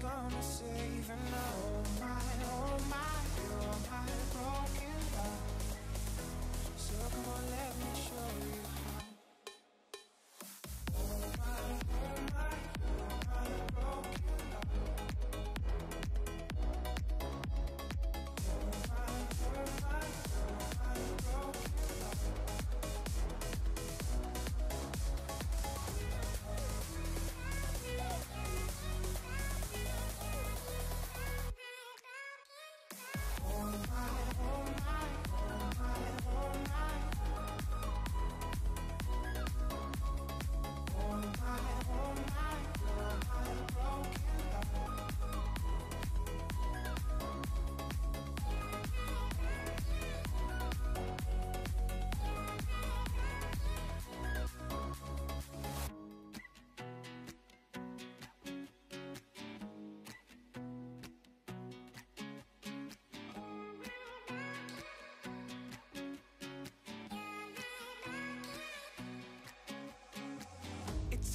gonna say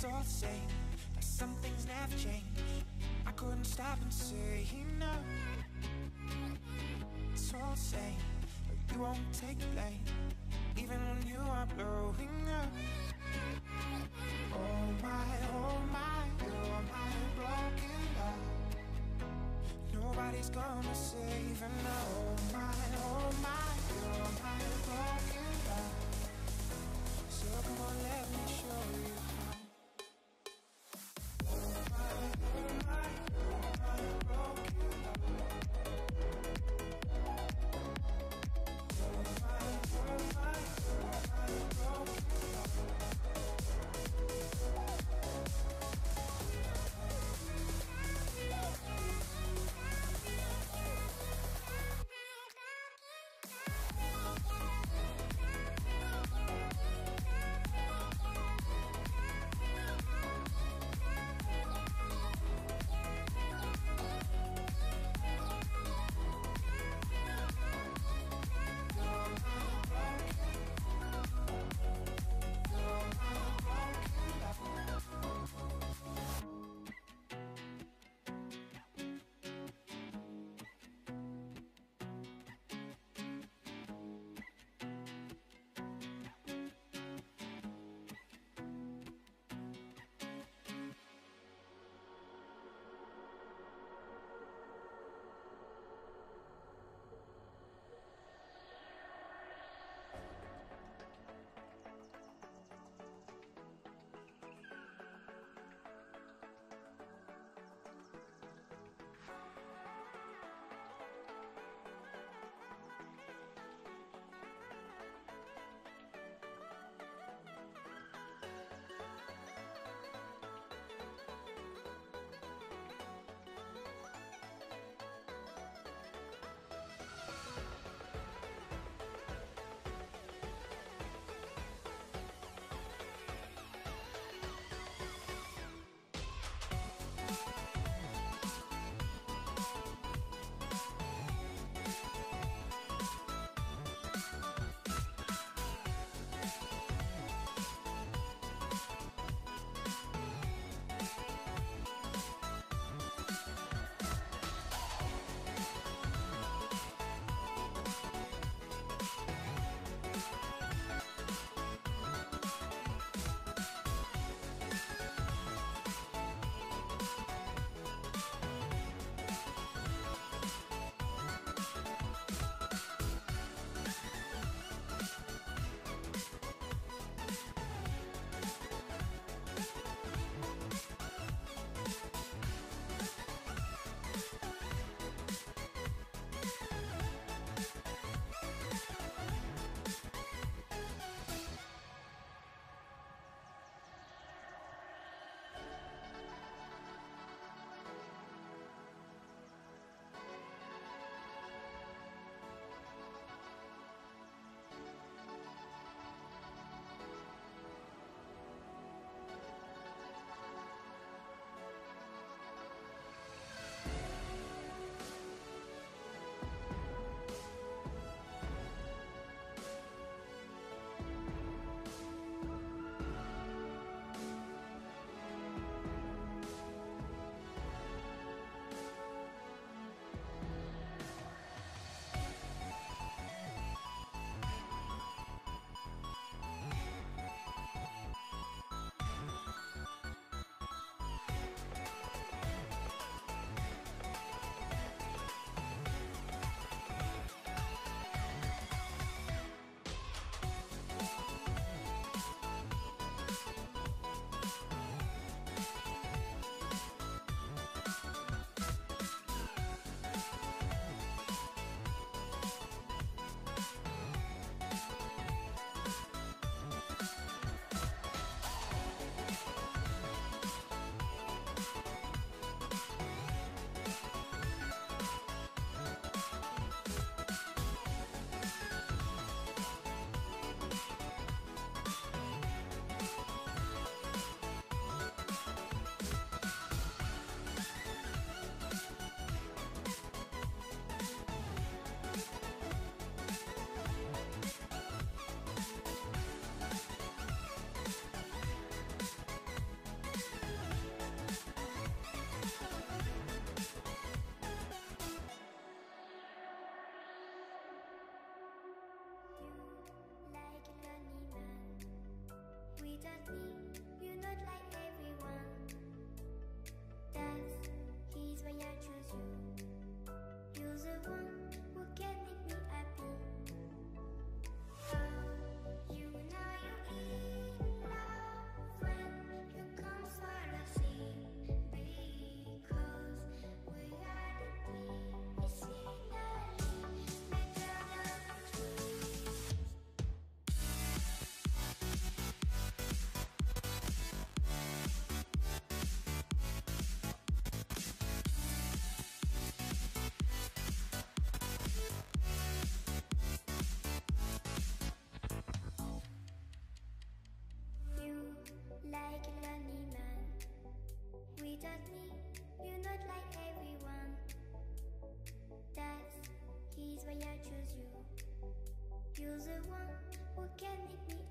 it's all the same but some things never change. I couldn't stop and say no It's all the same But you won't take blame Even when you are blowing up. me, you're not like everyone. That's told me you're not like everyone. That's here's why I choose you. You're the one who can make me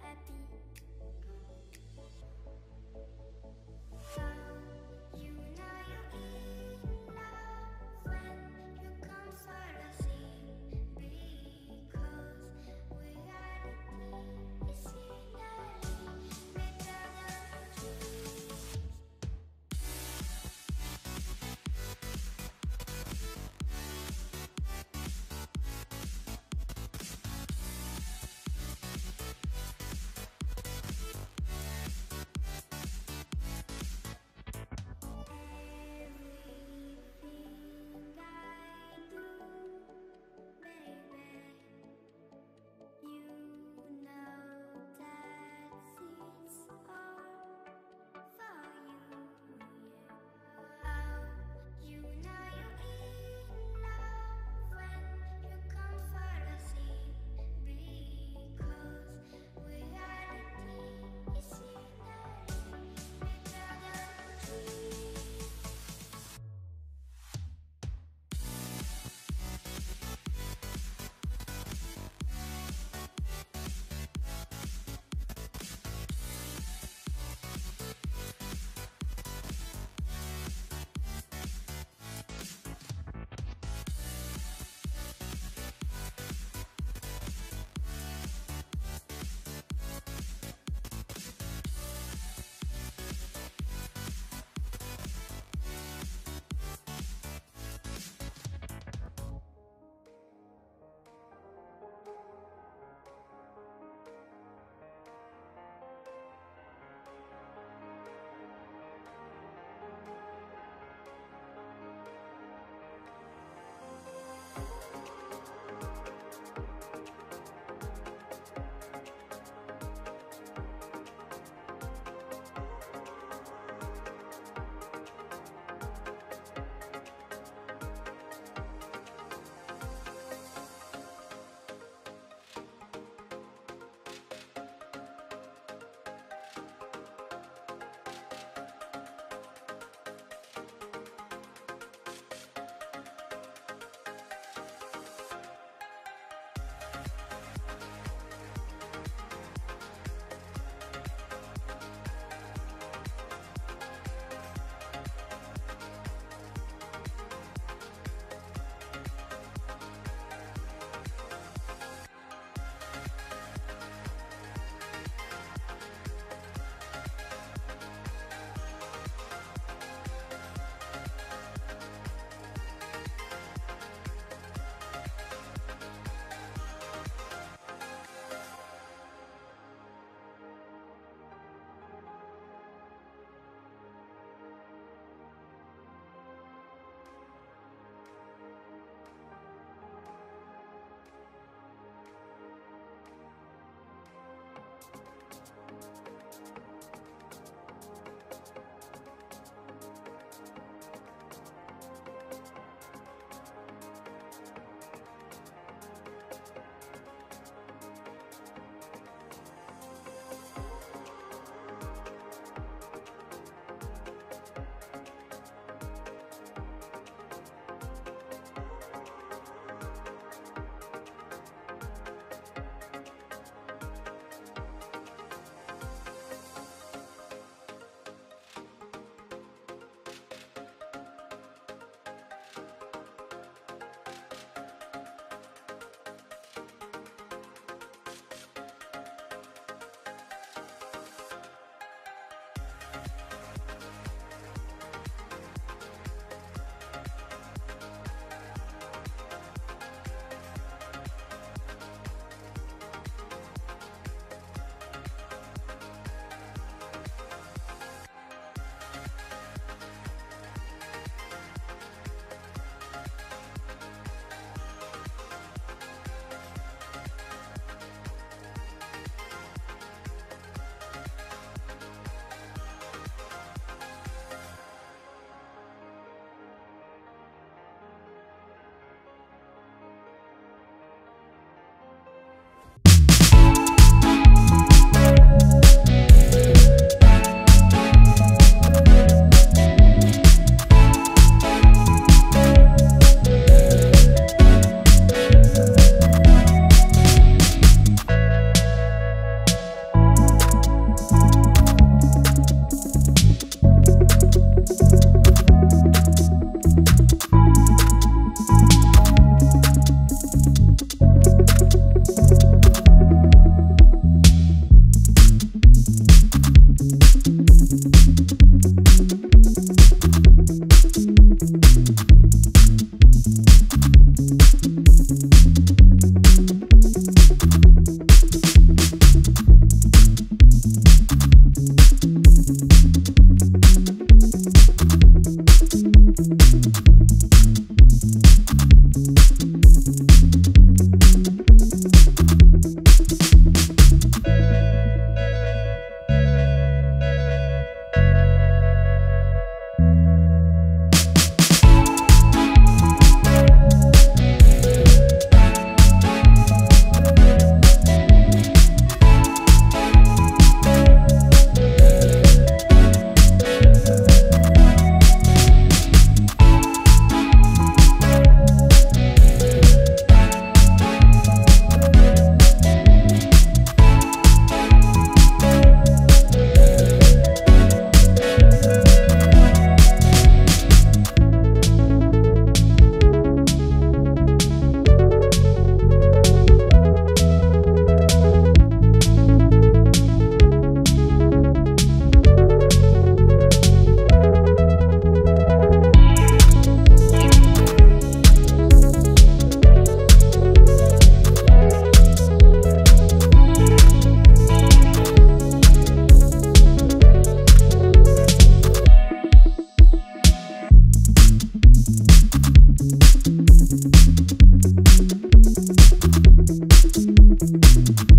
Thank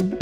you.